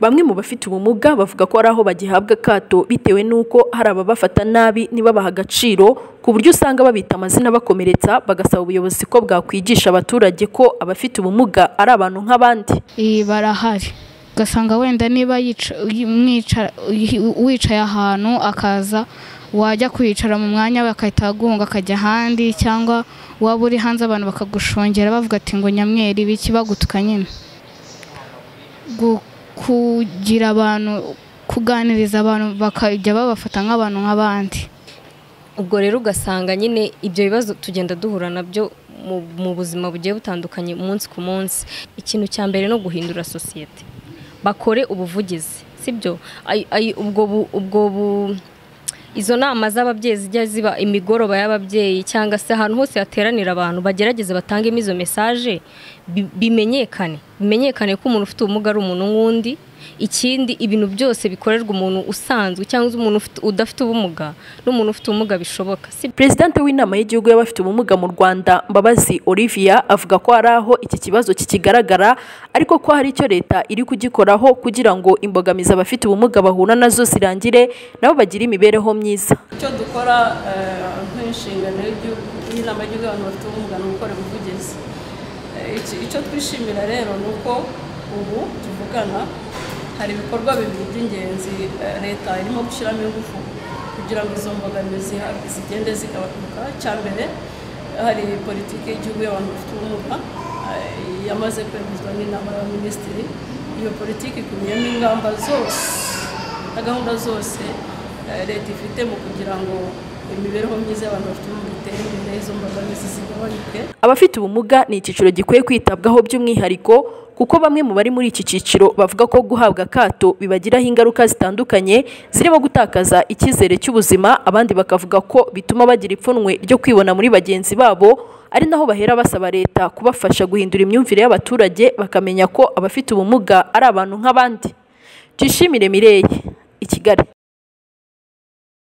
bamwe mu bafite ubumuga bavuga ko hari aho bagihabwa akato bitewe n'uko hari ababafata nabi ntibabaha agaciro ku buryo usanga babita amazina bakomeretsa bagasaba ubuyobozi ko bwakwigisha abaturage ko abafite ubumuga ari abantu nk'abandi. Barahari. Ugasanga wenda niba wicaye ahantu akaza wajya kwicara mu mwanya we agahita agunga akajya ahandi cyangwa waba uri hanze abantu bakagushongera bavuga ati ngo nyamweri biki bagutuka nyine? Kugira abantu kuganiriza abantu bakajya babafata nk'abantu nk'abandi. Ubwo rero ugasanga nyine ibyo bibazo tugenda duhura na byo mu buzima bugiye butandukanye umunsi ku munsi. Ikintu cya mbere no guhindura sosiyete. Bakore ubuvugizi sibyo? Ubwo izo nama z'ababyeyi zijya ziba imigoroba y'ababyeyi cyangwa se ahantu hose hateranira abantu bagerageze batangemo izo mesaje bimenyekane. Bimenyekane ko umuntu ufite ubumuga ari umuntu nk'undi ikindi ibintu byose bikorerwa umuntu usanzwe cyangwa umuntu udafite ubumuga n'umuntu ufite ubumuga bishoboka perezidante w'inama y'igihugu y'abafite ubumuga mu rwanda mbabazi olivia avuga ko hari aho iki kibazo kikigaragara ariko ko hari icyo leta iri kugikoraho kugira ngo imbogamizi abafite ubumuga bahura na zo zirangire nabo bagire imibereho myiza. Icyo dukora nk'inshingano y'inama y'igihugu y'abantu bafite ubumuga ni ugukora ubuvugizi. Icyo twishimira rero ni uko ubu tuvugana hari ibikorwa bibiri by'ingenzi leta irimo gushyiramo ingufu kugira ngo izo mbogamizi zigende zigabanuka. Cya mbere hari politiki y'igihugu y'abantu bafite ubumuga yamaze kwemezwa n'inama y'abaminisitiri. Iyo politiki ikubiyemo ingamba zose na gahunda zose leta ifite mu kugira ngo imibereho myiza y'abantu bafite ubumuga itere imbere izo mbogamizi abafite ubumuga ni icyiciro gikwiye kwitabwaho by'umwihariko kuko bamwe mu bari muri iki cyiciro bavuga ko guhabwa akato bibagiraho ingaruka zitandukanye zirimo gutakaza icyizere cy'ubuzima abandi bakavuga ko bituma bagira ipfunwe ryo kwibona muri bagenzi babo ari naho bahera basaba leta kubafasha guhindura imyumvire y'abaturage bakamenya ko abafite ubumuga ari abantu nk'abandi. Tuyishimire mireye i kigali.